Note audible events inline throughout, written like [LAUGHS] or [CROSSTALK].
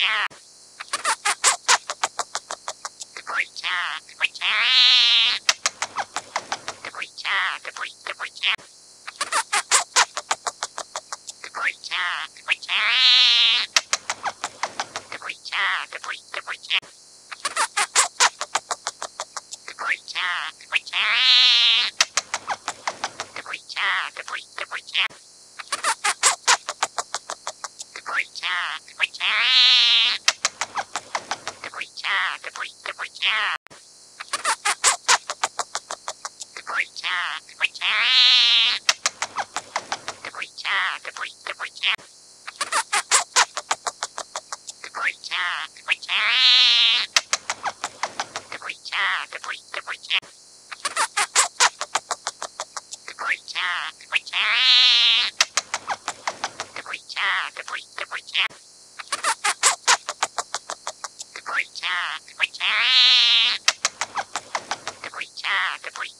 Yeah. Yeah. Good boy.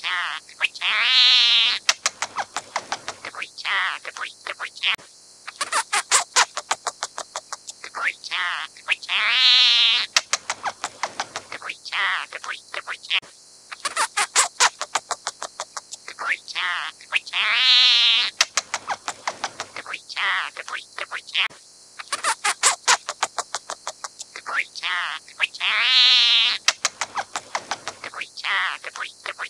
Good job. Good job.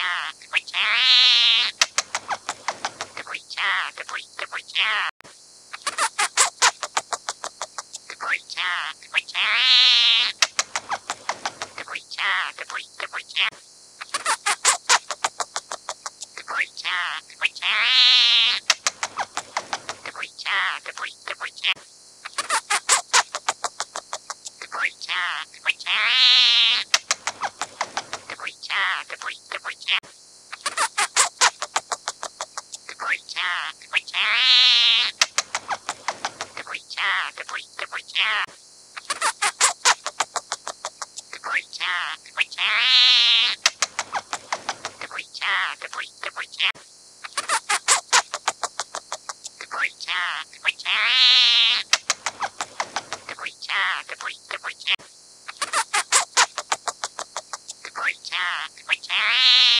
Good job, good job. Good job. Good job.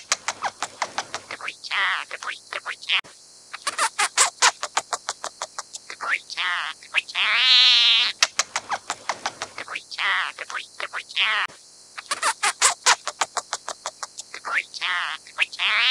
Yeah.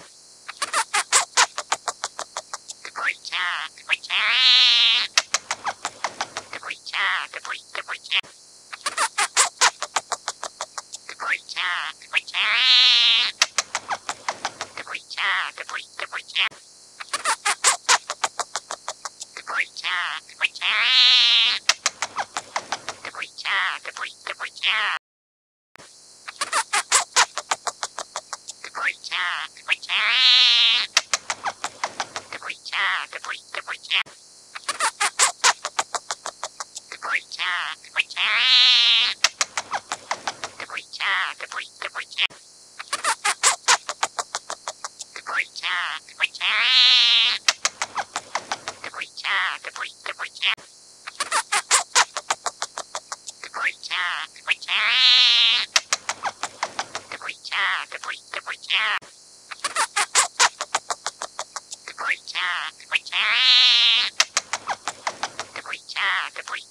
Good job, good job. Good boy.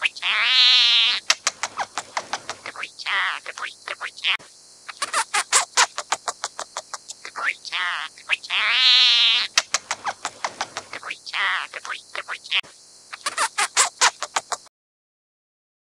啊 [LAUGHS]